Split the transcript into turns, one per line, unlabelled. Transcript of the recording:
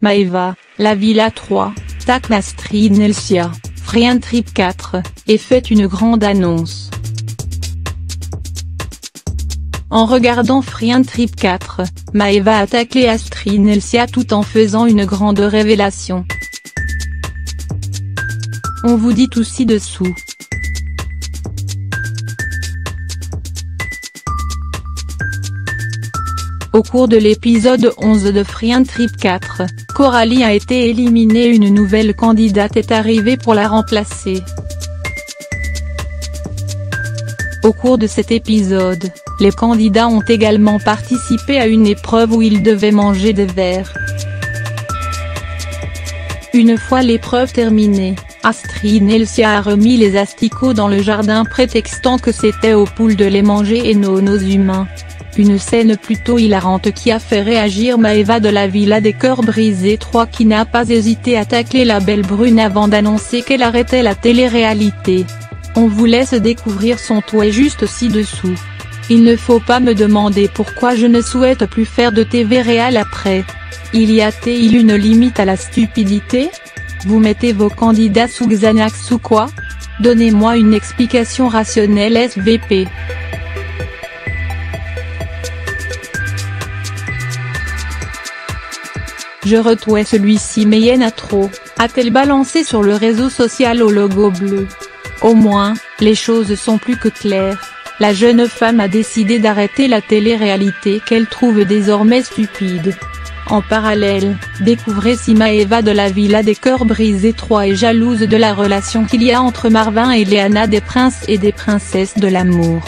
Maeva, La Villa 3, Tac Astrid Nelsia, Friend Trip 4, et fait une grande annonce. En regardant Friend Trip 4, Maeva a taclé Astrid Nelsia tout en faisant une grande révélation. On vous dit tout ci-dessous. Au cours de l'épisode 11 de Friend Trip 4, Coralie a été éliminée une nouvelle candidate est arrivée pour la remplacer. Au cours de cet épisode, les candidats ont également participé à une épreuve où ils devaient manger des vers. Une fois l'épreuve terminée, Astrid Nelsia a remis les asticots dans le jardin prétextant que c'était aux poules de les manger et non aux humains. Une scène plutôt hilarante qui a fait réagir Maeva de la Villa des Cœurs Brisés 3 qui n'a pas hésité à tacler la belle brune avant d'annoncer qu'elle arrêtait la télé-réalité. On vous laisse découvrir son toit juste ci-dessous. Il ne faut pas me demander pourquoi je ne souhaite plus faire de TV réel après. Il y a-t-il une limite à la stupidité? Vous mettez vos candidats sous Xanax ou quoi? Donnez-moi une explication rationnelle SVP. Je retouais celui-ci mais y'en a trop, a-t-elle balancé sur le réseau social au logo bleu? Au moins, les choses sont plus que claires. La jeune femme a décidé d'arrêter la télé-réalité qu'elle trouve désormais stupide. En parallèle, découvrez si Maeva de la Villa des Cœurs Brisés 3 est jalouse de la relation qu'il y a entre Marvin et Léana des princes et des princesses de l'amour.